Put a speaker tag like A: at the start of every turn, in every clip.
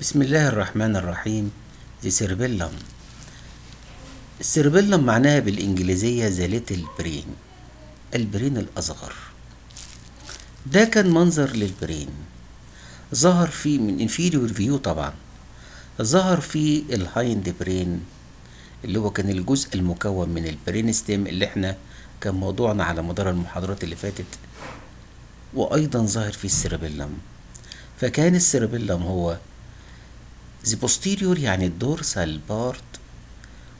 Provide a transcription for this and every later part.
A: بسم الله الرحمن الرحيم. the cerebellum ال cerebellum معناها بالإنجليزية the little brain ال brain الأصغر. ده كان منظر لل brain. ظهر فيه من inferior view طبعا. ظهر فيه ال hindbrain اللي هو كان الجزء المكون من ال brain stem اللي إحنا كان موضوعنا على مدار المحاضرات اللي فاتت. وأيضا ظهر فيه ال cerebellum فكان ال cerebellum هو the posterior يعني ال dorsal part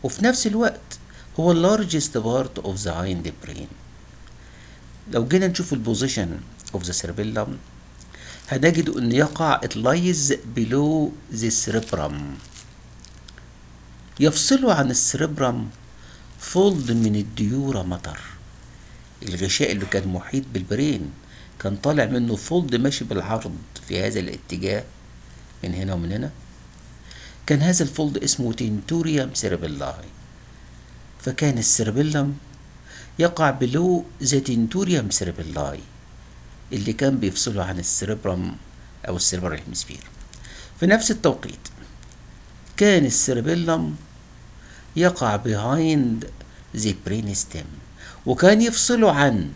A: وفي نفس الوقت هو ال largest part of the hindbrain لو جينا نشوف ال position of the cerebellum هنجد إن يقع it lies below the cerebrum. يفصله عن ال cerebrum fold من ال dura mater. الغشاء اللي كان محيط بال brain كان طالع منه fold ماشي بالعرض في هذا الاتجاه من هنا ومن هنا. كان هذا ال fold اسمه tentorium cerebelli. فكان ال cerebellum يقع below the tentorium cerebelli اللي كان بيفصله عن ال cerebrum أو ال cerebral hemisphere في نفس التوقيت كان ال cerebellum يقع behind the brain stem وكان يفصله عن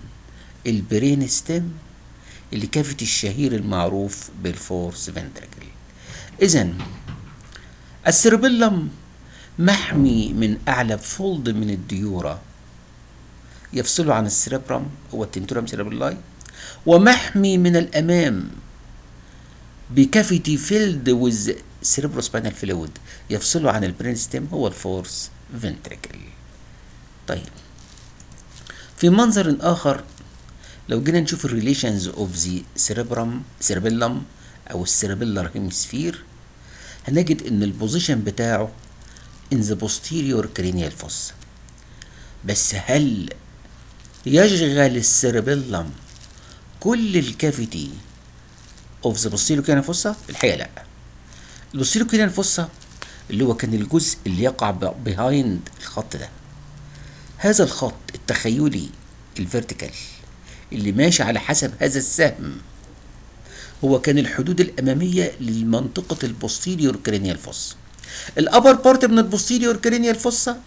A: ال brain stem اللي كافة الشهير المعروف بال fourth ventricle إذا ال cerebellum محمي من أعلى fold من ال dura. يفصله عن ال cerebrum هو ال tentorium cerebelli ومحمي من الأمام. ب cavity filled with cerebrospinal fluid يفصله عن ال brain stem هو ال fourth ventricle طيب. في منظر آخر لو جينا نشوف ال relations of the cerebrum cerebellum أو ال cerebellar hemisphere هنجد إن ال position بتاعه in the posterior cranial fossa. بس هل يشغل ال cerebellum كل ال cavity of the posterior cranial fossa الحقيقة لا. ال posterior cranial fossa اللي هو كان الجزء اللي يقع behind الخط ده. هذا الخط التخيلي ال vertical اللي ماشي على حسب هذا السهم. هو كان الحدود الأمامية لمنطقة ال posterior cranial fossa ال upper part من ال posterior cranial fossa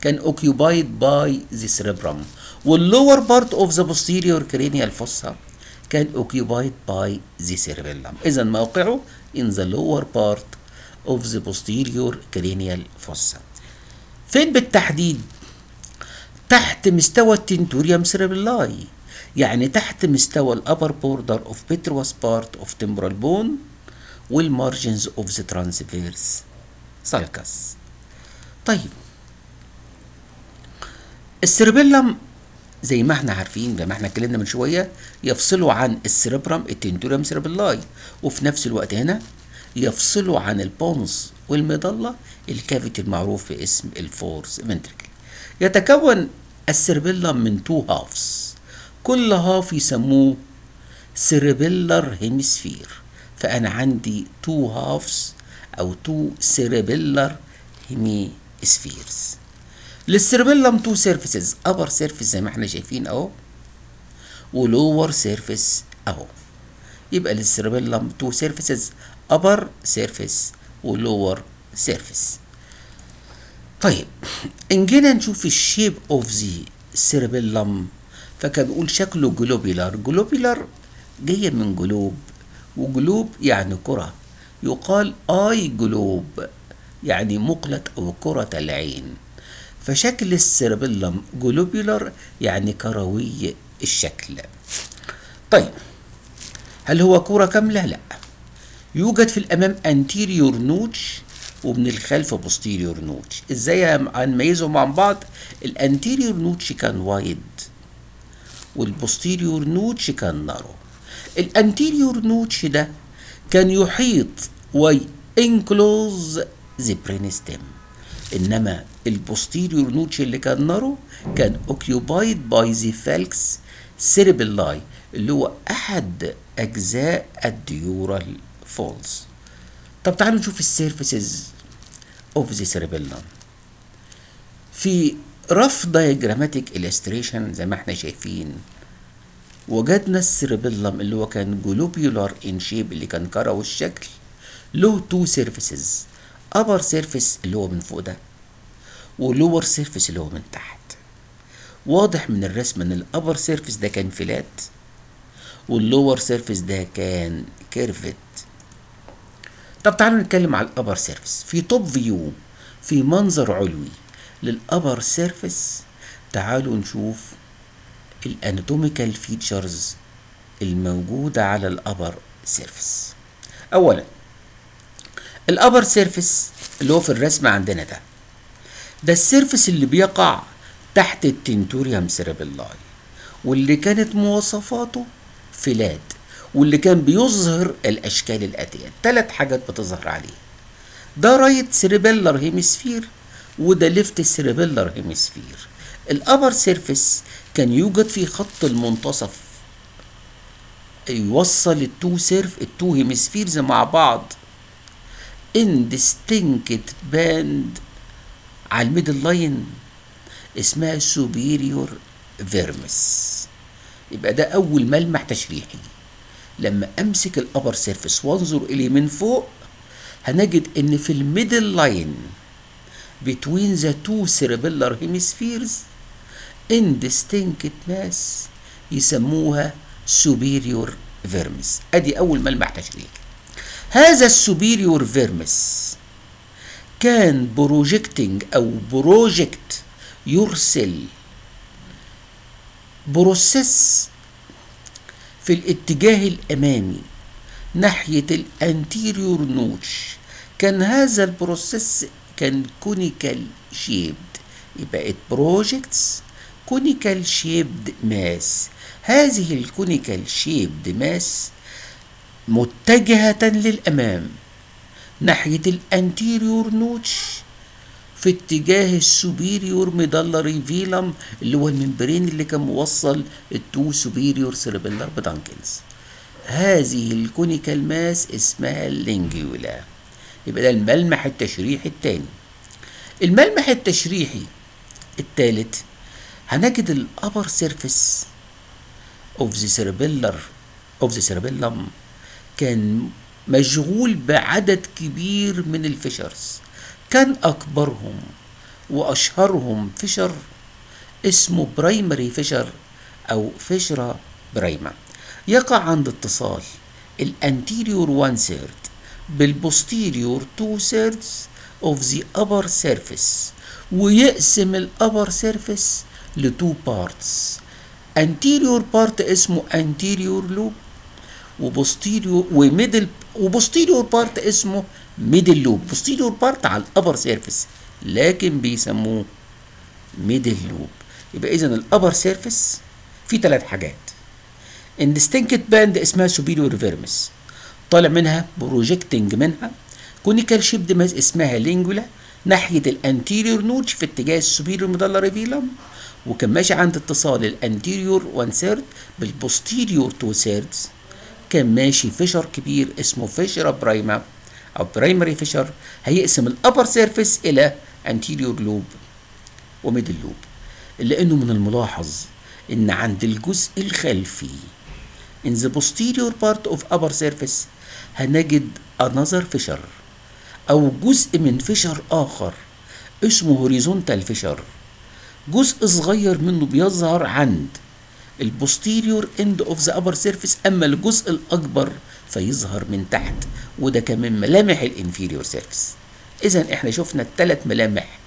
A: كان occupied by the cerebrum. وال lower part of the posterior cranial fossa كان occupied by the cerebellum. إذا موقعه in the lower part of the posterior cranial fossa. فين بالتحديد؟ تحت مستوى ال tentorium cerebelli يعني تحت مستوى ال upper border of petrous part of temporal bone وال margins of the transverse sulcus طيب. ال cerebellum زي ما إحنا عارفين زي ما إحنا اتكلمنا من شوية يفصله عن ال cerebrum ال tentorium cerebelli وفي نفس الوقت هنا يفصله عن ال pons وال medulla ال cavity المعروف باسم ال fourth ventricle يتكون ال cerebellum من two halves كل half يسموه cerebellar hemisphere فأنا عندي two halves أو two cerebellar hemispheres لل cerebellum two surfaces upper surface زي ما إحنا شايفين أهو. و lower surface أهو. يبقى لل cerebellum two surfaces upper surface و lower surface طيب إن جينا نشوف ال shape of the cerebellum فكان بيقول شكله globular. globular جاية من globe و globe يعني كرة. يقال eye globe يعني مقلة أو كرة العين. فشكل ال cerebellum globular يعني كروي الشكل. طيب هل هو كرة كاملة؟ لا يوجد في الأمام anterior notch ومن الخلف posterior notch إزاي هنميزهم عن بعض؟ ال anterior notch كان wide. وال posterior notch كان narrow ال anterior notch ده كان يحيط و enclose the brain stem. إنما ال posterior notch اللي كان narrow كان occupied by the falx cerebelli اللي هو أحد أجزاء ال dural folds. طب تعالوا نشوف ال surfaces of the cerebellum. في rough diagrammatic illustration زي ما إحنا شايفين. وجدنا ال cerebellum اللي هو كان globular in shape اللي كان كروي الشكل له two surfaces upper surface اللي هو من فوق ده. و lower surface اللي هو من تحت. واضح من الرسم إن ال upper surface ده كان flat. وال lower surface ده كان curved طب تعالوا نتكلم على ال upper surface في top view في منظر علوي. لل upper surface تعالوا نشوف ال anatomical features الموجودة على ال upper surface اولا ال upper surface اللي هو في الرسم عندنا ده ده ال surface اللي بيقع تحت ال tentorium cerebelli واللي كانت مواصفاته flat واللي كان بيظهر الأشكال الآتية. ثلاث حاجات بتظهر عليه. ده right cerebellar hemisphere وده left cerebellar hemisphere ال upper surface كان يوجد في خط المنتصف. يوصل ال two سيرف ال two hemispheres مع بعض. indistinct band على ال middle line اسمها superior vermis. يبقى ده أول ملمح تشريحي. لما أمسك ال upper surface وانظر إليه من فوق هنجد إن في ال middle line between the two cerebellar hemispheres indistinct mass يسموها superior vermis. أدي أول ملمح تشريحي هذا ال superior vermis كان projecting أو project يرسل process في الاتجاه الأمامي ناحية ال anterior notch كان هذا ال process كان conical shaped يبقى it projects conical shaped mass هذه ال conical shaped mass متجهة للأمام ناحية ال anterior notch في اتجاه ال superior medullary velum اللي هو ال membrane اللي كان موصل ال two superior cerebellar peduncles هذه ال conical mass اسمها ال lingula يبقى ده الملمح التشريحي الثاني الملمح التشريحي الثالث هنجد ال upper surface of the cerebellar of the cerebellum كان مشغول بعدد كبير من ال fissures كان أكبرهم وأشهرهم fissure اسمه primary fissure أو fissura prima. يقع عند اتصال ال anterior 1 third بال posterior 2 thirds of the upper surface ويقسم ال upper surface ل two parts anterior part اسمه anterior lobe و posterior و middle و posterior part اسمه middle lobe posterior part على ال upper surface لكن بيسموه middle lobe يبقى اذا ال upper surface في ثلاث حاجات. indistinct band اسمها superior vermis طالع منها projecting منها conical shape mass اسمها lingula ناحية ال anterior notch في اتجاه ال superior medullary velum وكان ماشي عند اتصال ال anterior 1 third بال posterior 2 thirds كان ماشي fissure كبير اسمه fissura prima أو primary fissure هيقسم ال upper surface إلى anterior lobe و middle lobe لأنه من الملاحظ إن عند الجزء الخلفي in the posterior part of upper surface هنجد another fissure أو جزء من fissure آخر اسمه horizontal fissure. جزء صغير منه بيظهر عند ال posterior end of the upper surface أما الجزء الأكبر فيظهر من تحت وده كمان ملامح ال inferior surface إذا إحنا شفنا الثلاث ملامح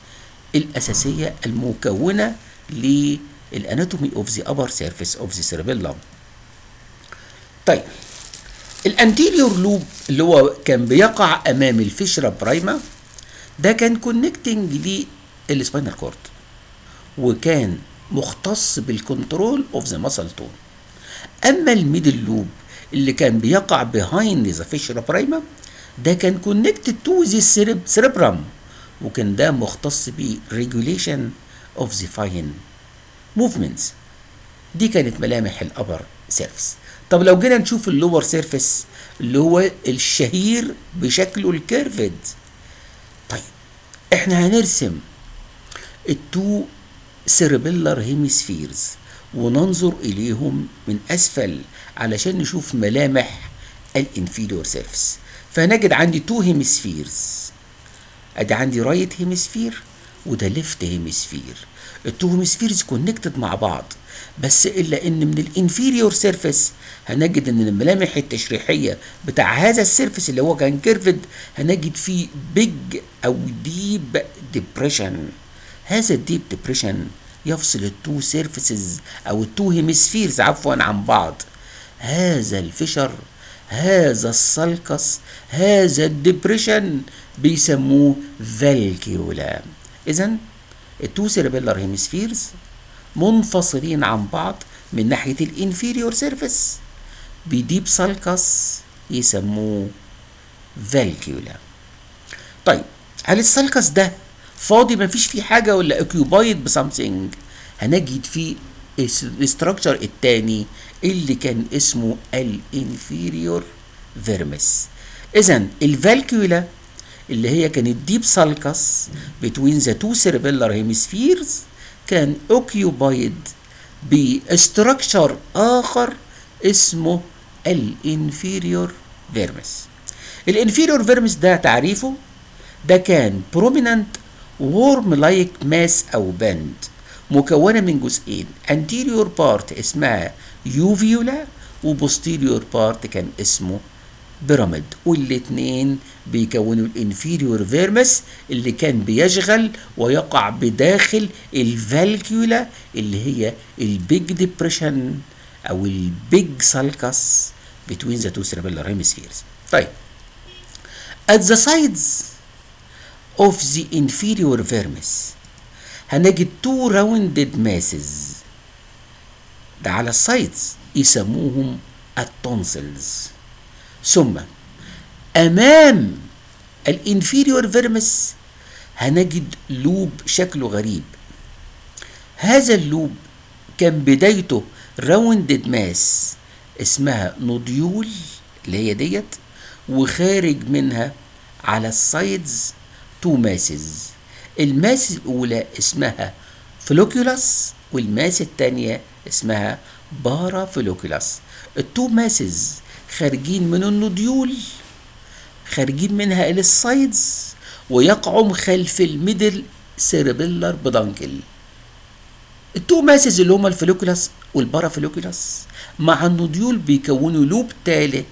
A: الأساسية المكونة لل anatomy of the upper surface of the cerebellum طيب ال anterior lobe اللي هو كان بيقع أمام ال fissura prima ده كان connecting لل spinal cord وكان مختص بال control of the muscle tone أما ال middle lobe اللي كان بيقع behind the fissura prima ده كان connected to the cerebrum وكان ده مختص ب regulation of the fine movements دي كانت ملامح ال upper surface طب لو جينا نشوف ال lower surface اللي هو الشهير بشكله ال curved طيب إحنا هنرسم ال two cerebellar hemispheres وننظر إليهم من أسفل علشان نشوف ملامح ال inferior surface فهنجد عندي two hemispheres أدي عندي right hemisphere وده left hemisphere ال two hemispheres connected مع بعض. بس إلا إن من ال inferior surface هنجد إن الملامح التشريحية بتاع هذا ال surface اللي هو كان curved هنجد فيه big أو deep depression هذا ال deep depression يفصل ال two surfaces أو ال two hemispheres عفوا عن بعض. هذا ال fissure هذا ال sulcus هذا ال depression بيسموه vallecula اذا ال two cerebellar hemispheres منفصلين عن بعض من ناحية ال inferior surface ب deep sulcus يسموه vallecula طيب هل ال sulcus ده فاضي؟ مفيش فيه حاجة ولا occupied ب something؟ هنجد فيه ال structure التاني اللي كان اسمه ال inferior vermis اذا ال vallecula اللي هي كانت deep sulcus between the two cerebellar hemispheres كان occupied ب structure آخر اسمه ال inferior vermis. ال inferior vermis ده تعريفه؟ ده كان prominent worm like mass أو band مكونة من جزئين anterior part اسمها uvula و posterior part كان اسمه pyramid والاتنين بيكونوا ال inferior vermis اللي كان بيشغل ويقع بداخل ال vallecula اللي هي ال big depression أو ال big sulcus between the two cerebellar hemispheres. طيب. At the sides of the inferior vermis هنجد two rounded masses. ده على ال sides يسموهم ال tonsils ثم أمام ال inferior vermis هنجد lobe شكله غريب. هذا ال lobe كان بدايته rounded mass اسمها nodule اللي هي ديت وخارج منها على ال sides two masses ال mass الأولى اسمها flocculus وال mass الثانية اسمها paraflocculus ال two masses خارجين من ال nodule خارجين منها إلى ال sides ويقعوا خلف ال middle cerebellar peduncle. ال two masses اللي هما ال flocculus وال paraflocculus مع ال nodule بيكونوا lobe ثالث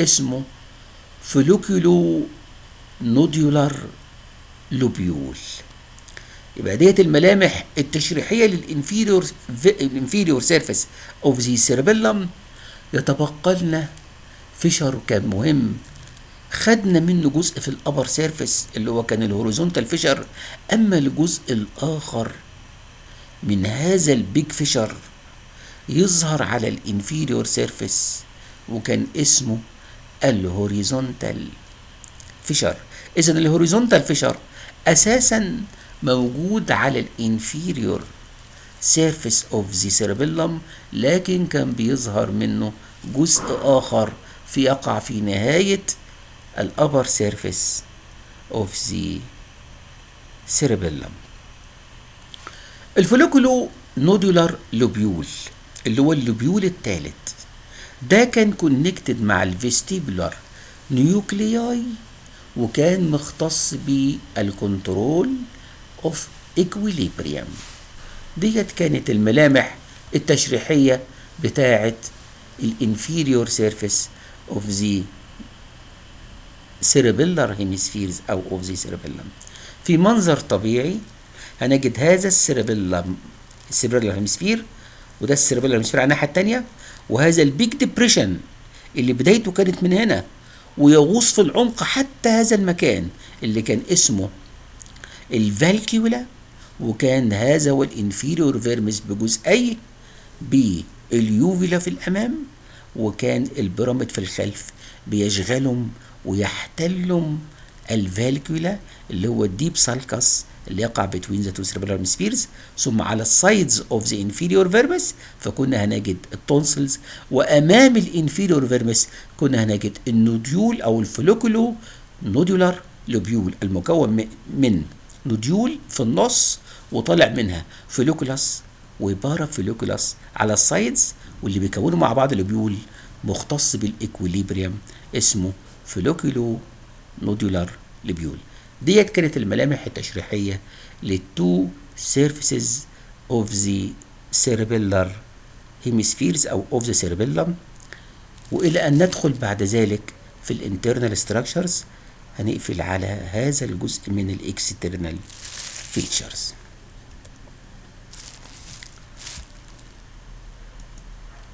A: اسمه flocculonodular lobule. يبقى ديت الملامح التشريحية لل inferior ال inferior surface of the cerebellum يتبقى لنا fissure كان مهم. خدنا منه جزء في ال upper surface اللي هو كان ال horizontal fissure أما الجزء الآخر من هذا ال big fissure يظهر على ال inferior surface وكان اسمه ال horizontal fissure اذا ال horizontal fissure أساسا موجود على ال inferior surface of the cerebellum لكن كان بيظهر منه جزء آخر في يقع في نهاية ال upper surface of the cerebellum ال flocculonodular lobule اللي هو ال lobule الثالث ده كان connected مع ال vestibular nuclei وكان مختص بال control of equilibrium. ديت كانت الملامح التشريحية بتاعة ال inferior surface of the cerebellar hemispheres أو of the cerebellum. في منظر طبيعي هنجد هذا ال cerebellum ال cerebellar hemisphere وده ال cerebellar hemisphere على الناحية الثانية وهذا ال big depression اللي بدايته كانت من هنا ويغوص في العمق حتى هذا المكان اللي كان اسمه ال vallecula وكان هذا هو ال inferior vermis بجزئيه ال uvula في الأمام وكان ال pyramid في الخلف بيشغلهم ويحتلهم ال vallecula اللي هو ال deep sulcus اللي يقع the two cerebellar hemispheres ثم على ال sides of the inferior vermis فكنا هنجد ال tonsils وأمام ال inferior vermis كنا هنجد ال nodule أو الفوليكولو نوديولار لوبيول المكون من nodule في النص وطالع منها flocculus و paraflocculus على ال sides واللي بيكونوا مع بعض ال lobule مختص بال equilibrium اسمه flocculonodular lobule ديت كانت الملامح التشريحية لل two surfaces of the cerebellar hemispheres أو of the cerebellum. وإلى أن ندخل بعد ذلك في ال internal structures هنقفل على هذا الجزء من ال external features